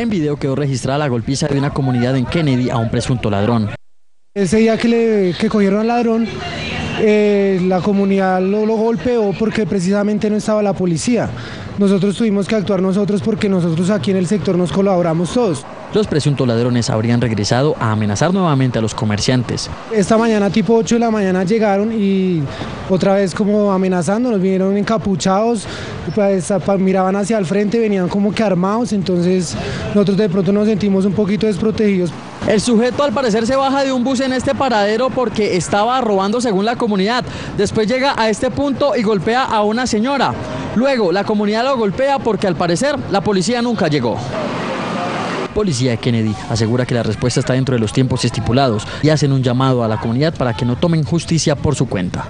En video quedó registrada la golpiza de una comunidad en Kennedy a un presunto ladrón. Ese día que, le, que cogieron al ladrón, eh, la comunidad lo, lo golpeó porque precisamente no estaba la policía. Nosotros tuvimos que actuar nosotros porque nosotros aquí en el sector nos colaboramos todos. Los presuntos ladrones habrían regresado a amenazar nuevamente a los comerciantes. Esta mañana tipo 8 de la mañana llegaron y otra vez como amenazándonos, vinieron encapuchados, pues, miraban hacia el frente, venían como que armados, entonces nosotros de pronto nos sentimos un poquito desprotegidos. El sujeto al parecer se baja de un bus en este paradero porque estaba robando según la comunidad. Después llega a este punto y golpea a una señora. Luego la comunidad lo golpea porque al parecer la policía nunca llegó. Policía Kennedy asegura que la respuesta está dentro de los tiempos estipulados y hacen un llamado a la comunidad para que no tomen justicia por su cuenta.